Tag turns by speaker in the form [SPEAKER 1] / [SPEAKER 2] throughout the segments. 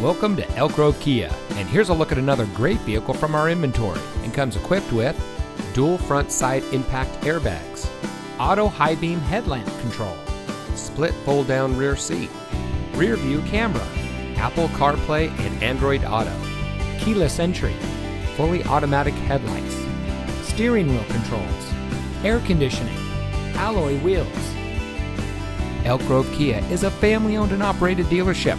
[SPEAKER 1] Welcome to Elk Grove Kia, and here's a look at another great vehicle from our inventory and comes equipped with dual front side impact airbags, auto high beam headlamp control, split fold down rear seat, rear view camera, Apple CarPlay and Android Auto, keyless entry, fully automatic headlights, steering wheel controls, air conditioning, alloy wheels. Elk Grove Kia is a family owned and operated dealership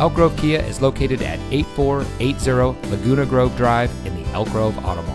[SPEAKER 1] Elk Grove Kia is located at 8480 Laguna Grove Drive in the Elk Grove Automall.